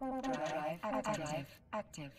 Drive active. active.